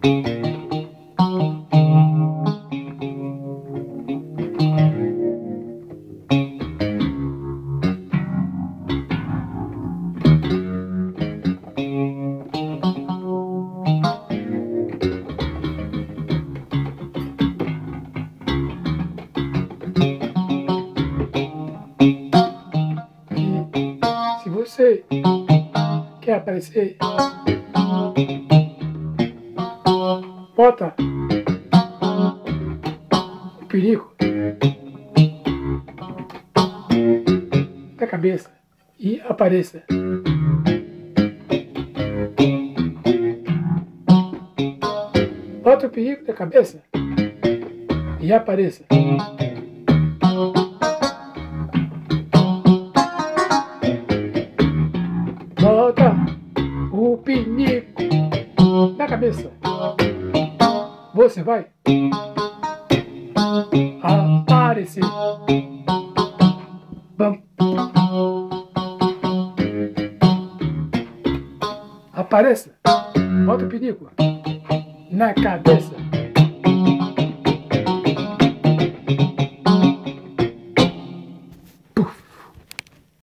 Se você quer aparecer Bota o perigo da cabeça e apareça. Bota o perigo da cabeça e apareça. Bota o pinico na cabeça. Você vai aparecer. Bam. Apareça. Bota o pinico na cabeça.